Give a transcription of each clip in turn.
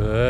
Good.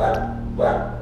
just did